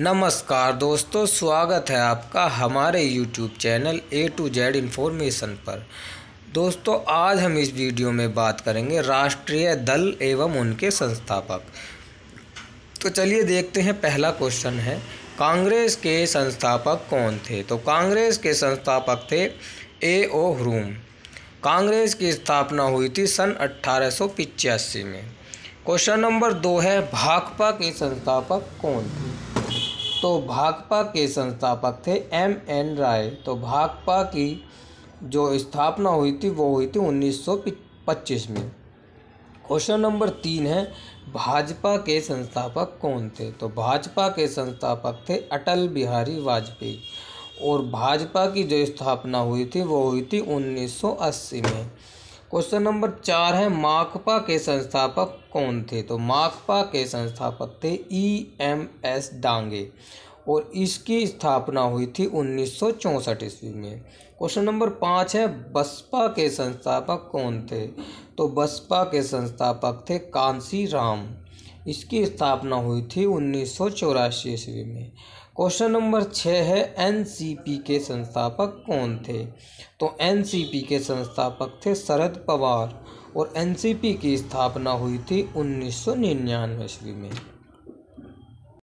नमस्कार दोस्तों, स्वागत है आपका हमारे YouTube channel A to Z information पर। दोस्तों, आज हम इस वीडियो में बात करेंगे राष्ट्रीय दल एवं उनके संस्थापक। तो चलिए देखते हैं, पहला क्वेश्चन है, कांग्रेस के संस्थापक कौन थे? तो कांग्रेस के संस्थापक थे ए ओ ह्रूम कांग्रेस की स्थापना हुई थी सन अट्ठारह में। क्वेश्चन नंबर दो है, भाकपा के संस्थापक कौन थे? तो भाकपा के संस्थापक थे एम एन राय। तो भाकपा की जो स्थापना हुई थी, वो हुई थी 1925 में। क्वेश्चन नंबर तीन है, भाजपा के संस्थापक कौन थे? तो भाजपा के संस्थापक थे अटल बिहारी वाजपेयी। और भाजपा की जो स्थापना हुई थी, वो हुई थी 1980 में। क्वेश्चन नंबर चार है, माकपा के संस्थापक कौन थे? तो माकपा के संस्थापक थे ई एम एस डांगे और इसकी स्थापना हुई थी उन्नीस सौ चौंसठ ईस्वी में। क्वेश्चन नंबर पाँच है, बसपा के संस्थापक कौन थे? तो बसपा के संस्थापक थे कांसी राम इसकी स्थापना हुई थी उन्नीस सौ चौरासी ईस्वी में। क्वेश्चन नंबर छः है, एनसीपी के संस्थापक कौन थे? तो एनसीपी के संस्थापक थे शरद पवार और एनसीपी की स्थापना हुई थी उन्नीस सौ निन्यानवे ईस्वी में।